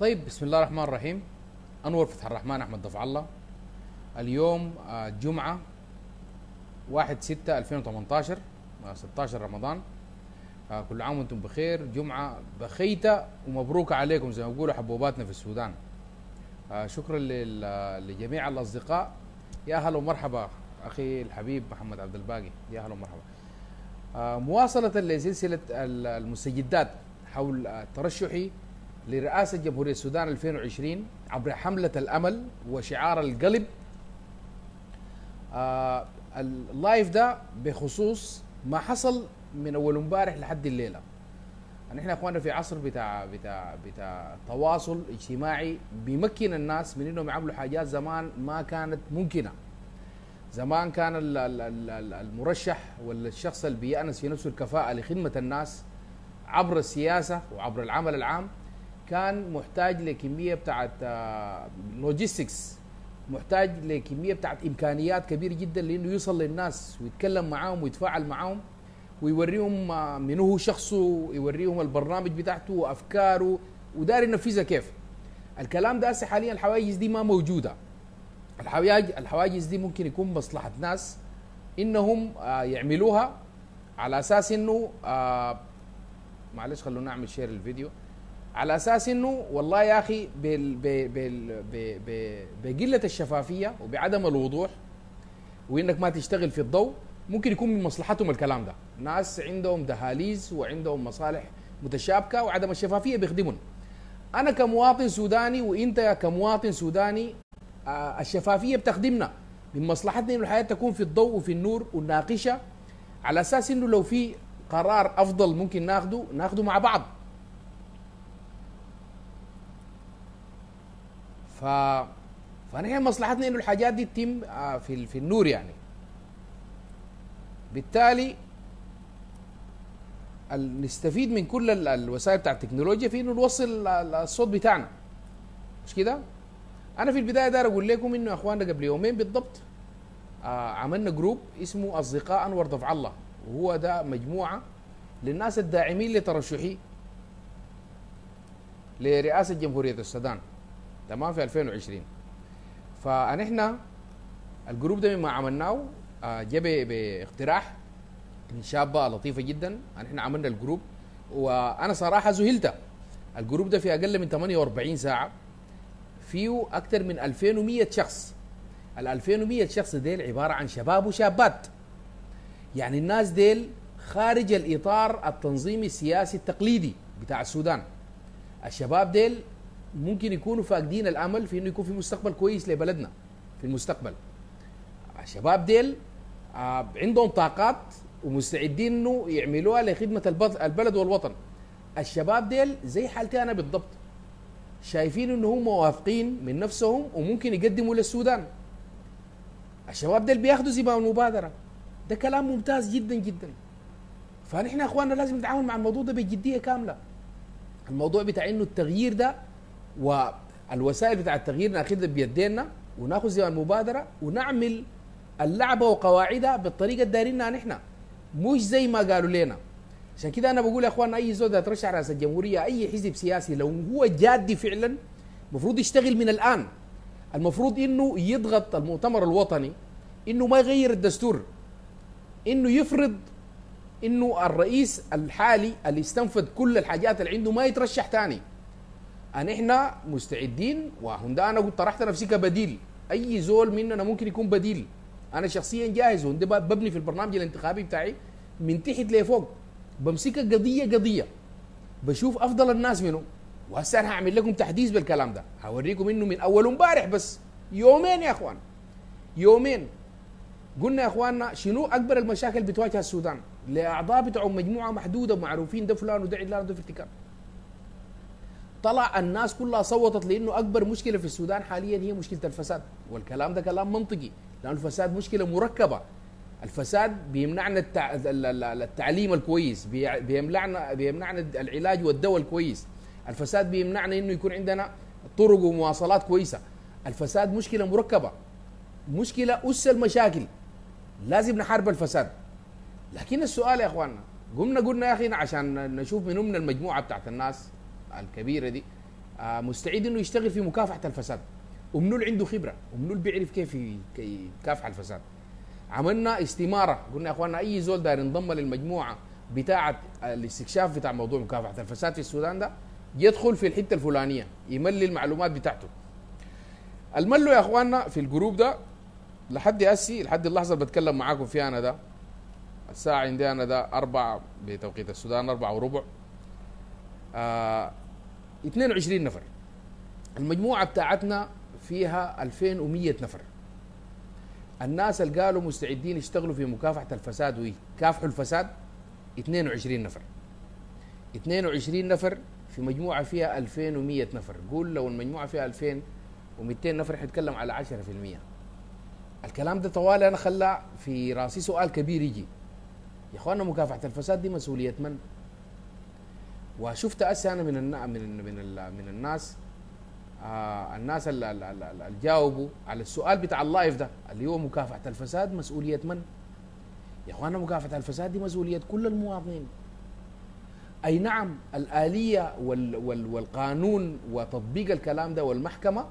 طيب بسم الله الرحمن الرحيم. انور فتح الرحمن أحمد ضفع الله. اليوم آه، جمعة 1 6 2018 آه، 16 رمضان. آه، كل عام وأنتم بخير. جمعة بخيتة ومبروك عليكم زي ما بيقولوا حبوباتنا في السودان. آه، شكرا لجميع الأصدقاء. يا أهلا ومرحبا أخي الحبيب محمد عبد الباقي. يا أهلا ومرحبا. مواصلة لسلسلة ال- المستجدات حول ترشحي لرئاسة جمهورية السودان 2020 عبر حملة الأمل وشعار القلب. آه اللايف ده بخصوص ما حصل من أول امبارح لحد الليلة. يعني إحنا إخواننا في عصر بتاع بتاع بتاع تواصل اجتماعي بيمكن الناس من إنهم يعملوا حاجات زمان ما كانت ممكنة. زمان كان ال- ال- ال- ال- المرشح ولا الشخص اللي بيأنس في نفسه الكفاءة لخدمة الناس عبر السياسة وعبر العمل العام كان محتاج لكمية بتاعت لوجيستكس محتاج لكمية بتاعت إمكانيات كبيرة جدا لأنه يوصل للناس ويتكلم معاهم ويتفاعل معاهم ويوريهم آه، منو هو شخصه ويوريهم البرنامج بتاعته وأفكاره. ودار ينفذها كيف. الكلام ده هسه حاليا الحواجز دي ما موجودة. الحواجز الحواجز دي ممكن يكون مصلحة ناس إنهم آه، يعملوها على أساس إنه آه، معلش خلونا نعمل شير الفيديو. على أساس إنه والله يا أخي بال بال بقلة الشفافية وبعدم الوضوح وإنك ما تشتغل في الضوء ممكن يكون من مصلحتهم الكلام ده. ناس عندهم دهاليز وعندهم مصالح متشابكة وعدم الشفافية بيخدمهم. أنا كمواطن سوداني وإنت كمواطن سوداني آه، الشفافية بتخدمنا من مصلحتنا إنه الحياة تكون في الضوء وفي النور ونناقشها على أساس إنه لو في قرار أفضل ممكن ناخده ناخده مع بعض. ف فنحن مصلحتنا إنه الحاجات دي تتم آه، في في النور يعني. بالتالي ال- نستفيد من كل ال- الوسائل بتاع التكنولوجيا في إنه نوصل ال- ال- الصوت بتاعنا. مش كده؟ أنا في البداية داير أقول لكم إنه يا إخواننا قبل يومين بالضبط آه عملنا group اسمه أصدقاء أنور دفع الله. وهو ده مجموعة للناس الداعمين لترشحي لرئاسة جمهورية السودان. تمام في 2020 فنحن ال group ده مما عملناه آه، جاء ب- باقتراح من شابة لطيفة جدا. نحن عملنا ال group وأنا صراحة ذهلت. ال group ده في أقل من 48 ساعة فيه أكثر من 2100 شخص. ال 2100 شخص ديل عبارة عن شباب وشابات. يعني الناس ديل خارج الإطار التنظيمي السياسي التقليدي بتاع السودان. الشباب ديل ممكن يكونوا فاقدين الأمل في إنه يكون في مستقبل كويس لبلدنا في المستقبل. الشباب ديل آه، عندهم طاقات ومستعدين إنه يعملوها لخدمة البلد والوطن. الشباب ديل زي حالتي أنا بالضبط. شايفين إنه هم واثقين من نفسهم وممكن يقدموا للسودان. الشباب ديل بياخذوا زمام المبادره ده كلام ممتاز جدا جدا. فنحن إخواننا لازم نتعامل مع الموضوع ده بجدية كاملة. الموضوع بتاع إنه التغيير ده والوسائل بتاع التغيير ناخذها بيدينا وناخذ زي المبادرة ونعمل اللعبة وقواعدها بالطريقة اللي نحن. مش زي ما قالوا لنا. عشان كده أنا بقول يا أخوان أي زول يترشح رئاسه الجمهورية أي حزب سياسي لو هو جادي فعلا المفروض يشتغل من الآن. المفروض إنه يضغط المؤتمر الوطني إنه ما يغير الدستور إنه يفرض إنه الرئيس الحالي اللي استنفذ كل الحاجات اللي عنده ما يترشح تاني. ان إحنا مستعدين وهندا أنا قلت طرحت نفسي كبديل. أي زول مننا ممكن يكون بديل. أنا شخصيا جاهز وهندا ببني في البرنامج الانتخابي بتاعي من تحت لفوق. بمسكها قضية قضية. بشوف أفضل الناس منه وهسه أنا هعمل لكم تحديث بالكلام ده. هوريكم إنه من أول امبارح بس. يومين يا أخوان. يومين. قلنا يا أخواننا شنو أكبر المشاكل بتواجه السودان؟ لأعضاء بتوعهم مجموعة محدودة معروفين ده فلان وده علان وده في ارتكاب. طلع الناس كلها صوتت لأنه أكبر مشكلة في السودان حاليا هي مشكلة الفساد. والكلام ده كلام منطقي لأنه الفساد مشكلة مركبة. الفساد بيمنعنا التع... ال- ال- التعليم الكويس بي- بيمنعنا بيمنعنا العلاج والدواء الكويس. الفساد بيمنعنا إنه يكون عندنا طرق ومواصلات كويسة. الفساد مشكلة مركبة. مشكلة أس المشاكل. لازم نحارب الفساد. لكن السؤال يا إخواننا قمنا قلنا يا أخي عشان نشوف منو من المجموعة بتاعت الناس. الكبيرة دي آه مستعد إنه يشتغل في مكافحة الفساد. ومنو اللي عنده خبرة ومنو اللي بيعرف كيف يكافح الفساد. عملنا استمارة قلنا يا أخواننا أي زول داير ينضم للمجموعة بتاعة الاستكشاف بتاع موضوع مكافحة الفساد في السودان ده يدخل في الحتة الفلانية يملي المعلومات بتاعته. الملو يا أخواننا في الجروب ده لحد هسي لحد اللحظة اللي بتكلم معاكم فيها أنا ده الساعة عندي أنا ده أربعة بتوقيت السودان أربعة وربع. آه 22 نفر. المجموعة بتاعتنا فيها 2100 نفر. الناس اللي قالوا مستعدين يشتغلوا في مكافحة الفساد ويكافحوا الفساد 22 نفر. 22 نفر في مجموعة فيها 2100 نفر. قول لو المجموعه فيها 2200 نفر حنتكلم على 10% الكلام ده طوال أنا خلى في راسي سؤال كبير يجي. يا اخوانا مكافحة الفساد دي مسؤولية من؟ وشفت اسي أنا من النا من من من الناس آه الناس اللي جاوبوا على السؤال بتاع اللايف ده. اللي هو مكافحة الفساد مسؤولية من؟ يا أخوانا مكافحة الفساد دي مسؤولية كل المواطنين. أي نعم الآلية وال وال والقانون وتطبيق الكلام ده والمحكمة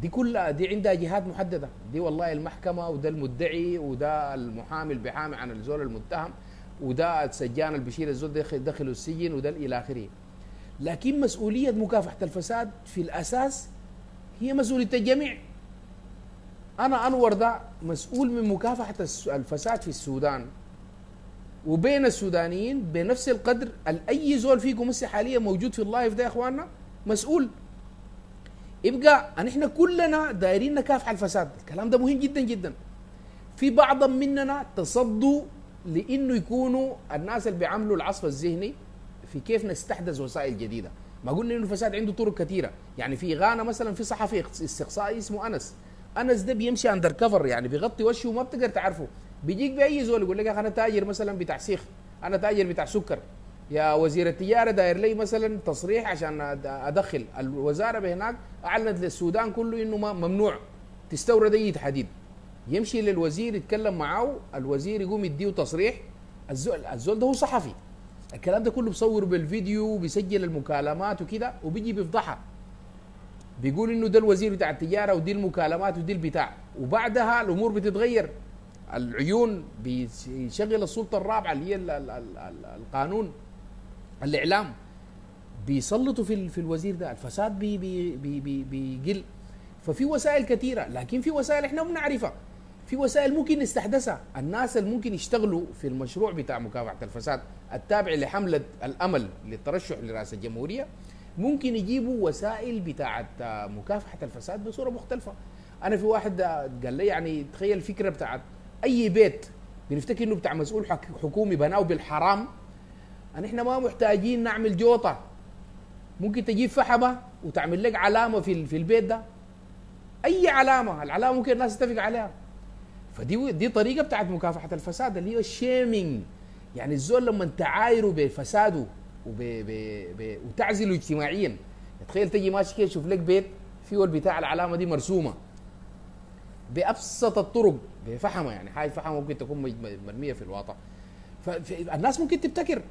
دي كلها دي عندها جهات محددة. دي والله المحكمة وده المدعي وده المحامي اللي بيحامي عن الزول المتهم. وده السجان اللي بيشيل الزول دخله السجن وده إلى آخره. لكن مسؤولية مكافحة الفساد في الأساس هي مسؤولية الجميع. أنا أنور ده مسؤول من مكافحة الفساد في السودان. وبين السودانيين بنفس القدر أي زول فيكم هسه حاليا موجود في اللايف ده يا إخواننا مسؤول. يبقى ان إحنا كلنا دايرين نكافح الفساد. الكلام ده مهم جدا جدا. في بعض مننا تصدوا لإنه يكونوا الناس اللي بيعملوا العصف الذهني في كيف نستحدث وسائل جديدة. ما قلنا إنه الفساد عنده طرق كثيرة. يعني في غانا مثلا في صحفي استقصائي اسمه أنس. أنس ده بيمشي اندر كفر يعني بيغطي وشه وما بتقدر تعرفه. بيجيك بأي زول يقول لك أنا تاجر مثلا بتاع سيخ. أنا تاجر بتاع سكر. يا وزير التجارة داير لي مثلا تصريح عشان أدخل الوزارة بهناك أعلنت للسودان كله إنه ممنوع. تستورد أي حديد يمشي للوزير يتكلم معاه الوزير يقوم يديه تصريح. الزول, الزول ده هو صحفي. الكلام ده كله بصور بالفيديو وبيسجل المكالمات وكده وبيجي بيفضحها. بيقول إنه ده الوزير بتاع التجارة ودي المكالمات ودي البتاع. وبعدها الأمور بتتغير. العيون بيشغل السلطة الرابعة اللي هي القانون الإعلام. بيسلطوا في في الوزير ده. الفساد بي بي بي بي بيقل. ففي وسائل كثيره لكن في وسائل إحنا بنعرفها. في وسائل ممكن نستحدثها. الناس اللي ممكن يشتغلوا في المشروع بتاع مكافحة الفساد التابع لحملة الأمل للترشح لرئاسه الجمهورية ممكن يجيبوا وسائل بتاعة مكافحة الفساد بصورة مختلفة. أنا في واحد قال لي يعني تخيل الفكرة بتاعت أي بيت بنفتكر إنه بتاع مسؤول حكومي بناه بالحرام. ان إحنا ما محتاجين نعمل جوطة. ممكن تجيب فحمة وتعمل لك علامة في البيت ده. أي علامة. العلامة ممكن الناس تتفق عليها. فدي دي طريقة بتاعت مكافحة الفساد اللي هي الشيمينج يعني الزول لما تعايره بفساده وتعزله اجتماعيا. تخيل تجي ماشي كده تشوف لك بيت فيه بتاع العلامة دي مرسومة. بأبسط الطرق بفحمة يعني. حاجة فحمه ممكن تكون مرمية في الواطه فالناس ممكن تبتكر.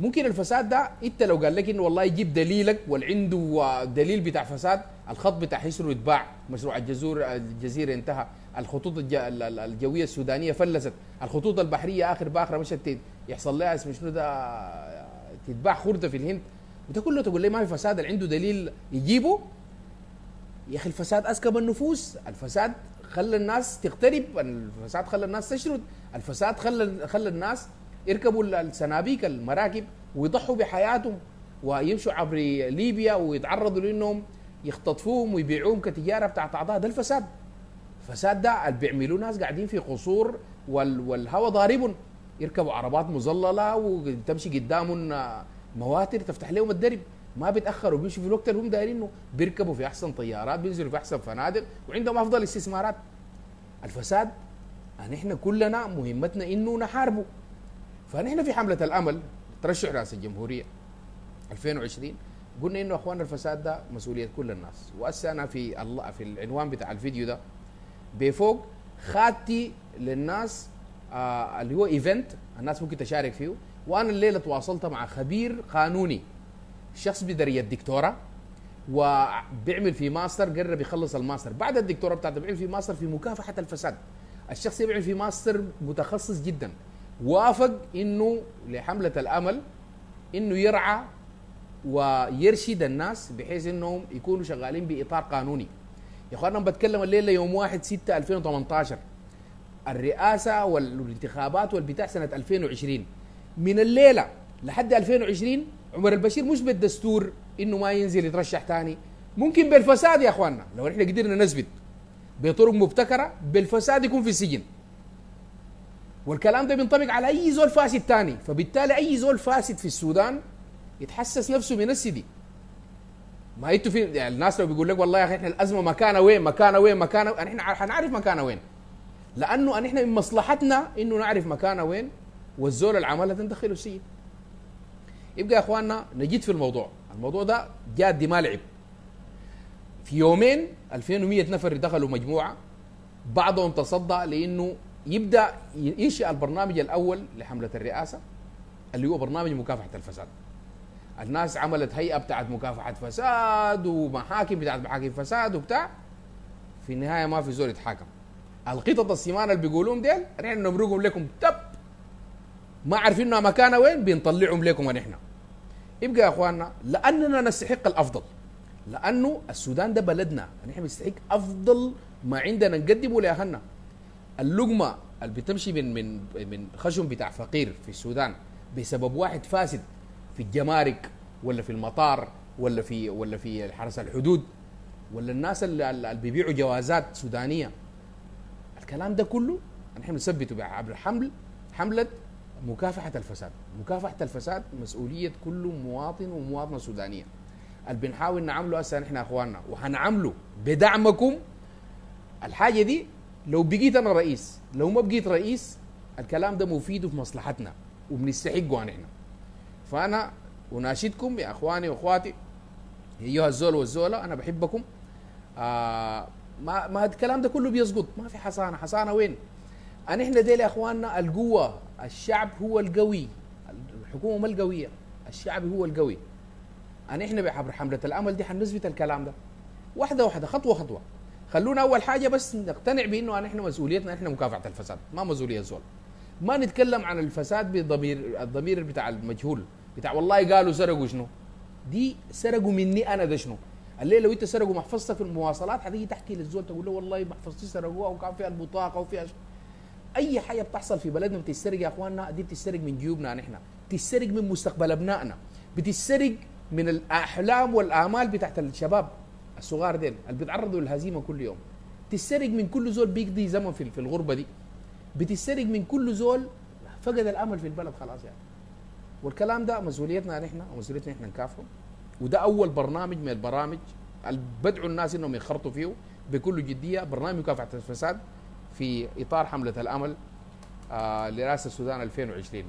ممكن الفساد ده انت لو قال لك إنه والله يجيب دليلك والعنده دليل بتاع فساد الخط بتاع حسره يتباع. مشروع الجزور الجزيرة انتهى. الخطوط الجوية السودانية فلست. الخطوط البحرية آخر باخره مشت يحصل لها اسم شنو ده؟ تتباع خردة في الهند. وده كله تقول لي ما في فساد. اللي عنده دليل يجيبه. يا أخي الفساد اسكب النفوس. الفساد خلى الناس تقترب. الفساد خلى الناس تشرد. الفساد خلى خلى الناس يركبوا السنابيك المراكب ويضحوا بحياتهم. ويمشوا عبر ليبيا ويتعرضوا لأنهم يختطفوهم ويبيعوهم كتجارة بتاعت أعضاء. ده الفساد. الفساد ده اللي بيعملوه ناس قاعدين في قصور وال والهواء ضاربهم يركبوا عربات مظللة وتمشي قدامهم مواتر تفتح لهم الدرب. ما بيتأخروا بيمشوا في الوقت اللي هم دايرينه. بيركبوا في أحسن طيارات بينزلوا في أحسن فنادق وعندهم أفضل استثمارات. الفساد نحن كلنا مهمتنا إنه نحاربه. فنحن في حملة الأمل ترشح رئاسه الجمهورية 2020 قلنا إنه اخواننا الفساد ده مسؤولية كل الناس. وهسه أنا في الله في العنوان بتاع الفيديو ده بفوق خاتي للناس آه اللي هو event الناس ممكن تشارك فيه. وأنا الليلة تواصلت مع خبير قانوني. شخص بدرجه دكتوراه وبيعمل في ماستر قرب يخلص الماستر. بعد الدكتوراه بتاعته بيعمل في ماستر في مكافحة الفساد. الشخص بيعمل في ماستر متخصص جدا. وافق إنه لحملة الأمل إنه يرعى ويرشد الناس بحيث إنهم يكونوا شغالين بإطار قانوني. يا أخوانا أنا بتكلم الليلة يوم 1 6 2018 الرئاسة والانتخابات والبتاع سنة 2020 من الليلة لحد 2020 عمر البشير مش بالدستور إنه ما ينزل يترشح ثاني ممكن بالفساد يا اخواننا لو إحنا قدرنا نثبت بطرق مبتكرة بالفساد يكون في السجن والكلام ده بينطبق على أي زول فاسد ثاني فبالتالي أي زول فاسد في السودان يتحسس نفسه من السدي ما إنتوا في يعني الناس لو بيقول لك والله يا أخي إحنا الأزمة مكانها وين؟ مكانها وين؟ مكانها إحنا حنعرف مكانها وين. لأنه إن إحنا من مصلحتنا إنه نعرف مكانها وين والزول اللي عملها تندخله السجن يبقى يا إخواننا نجد في الموضوع. الموضوع ده جاد ما لعب في يومين 2100 نفر دخلوا مجموعة بعضهم تصدى لإنه يبدأ ينشئ البرنامج الأول لحملة الرئاسة اللي هو برنامج مكافحة الفساد. الناس عملت هيئة بتاعت مكافحة فساد ومحاكم بتاعت محاكم فساد وبتاع. في النهاية ما في زول يتحاكم. القطط السمان اللي بيقولون ديل نحن نمرقهم لكم تب. ما عارفين مكانها وين بنطلعهم لكم نحن يبقى يا أخواننا لأننا نستحق الأفضل. لأنه السودان ده بلدنا. نحن نستحق أفضل ما عندنا. نقدمه لأهلنا. اللقمة اللي بتمشي من من من خشم بتاع فقير في السودان بسبب واحد فاسد في الجمارك ولا في المطار ولا في ولا في حرس الحدود؟ ولا الناس اللي, بيبيعوا جوازات سودانية؟ الكلام ده كله نحن نثبته عبر حمل حملة مكافحة الفساد. مكافحة الفساد مسؤولية كل مواطن ومواطنة سودانية. اللي بنحاول نعمله هسه نحن إخواننا وحنعمله بدعمكم الحاجة دي لو بقيت أنا رئيس لو ما بقيت رئيس الكلام ده مفيد في مصلحتنا وبنستحقه نحن. فانا اناشدكم يا اخواني وأخواتي. أيها الزول والزولة أنا بحبكم. آه ما ما الكلام ده كله بيسقط ما في حصانة. حصانة وين؟ ان إحنا ديل يا أخواننا القوة. الشعب هو القوي. الحكومة ما القوية. الشعب هو القوي. ان إحنا بحبر حملة الأمل دي حنثبت الكلام ده. واحدة واحدة خطوة خطوة. خلونا أول حاجة بس نقتنع بإنه ان إحنا مسؤوليتنا إحنا مكافحة الفساد. ما مسؤولية الزول. ما نتكلم عن الفساد بضمير الضمير بتاع المجهول. بتاع والله قالوا سرقوا شنو؟ دي سرقوا مني أنا ده شنو؟ الليلة لو انت سرقوا محفظتك في المواصلات حتيجي تحكي للزول تقول له والله محفظتي سرقوها وكان فيها البطاقة وفيها شنو. أي حاجة بتحصل في بلدنا بتسرق يا أخواننا دي بتسرق من جيوبنا نحن. بتسرق من مستقبل ابنائنا بتسرق من الأحلام والآمال بتاعت الشباب الصغار ديل اللي بيتعرضوا للهزيمة كل يوم. تسرق من كل زول بيقضي زمن في الغربة دي. بتسرق من كل زول فقد الأمل في البلد خلاص يعني. والكلام ده مسؤوليتنا نحن ومسؤوليتنا نحن نكافئه وده أول برنامج من البرامج اللي بدعوا الناس إنهم ينخرطوا فيه بكل جدية. برنامج مكافحة الفساد في إطار حملة الأمل آه لرئاسة السودان 2020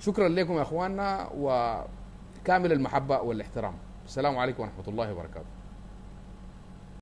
شكرا لكم يا إخواننا وكامل المحبة والإحترام. السلام عليكم ورحمة الله وبركاته.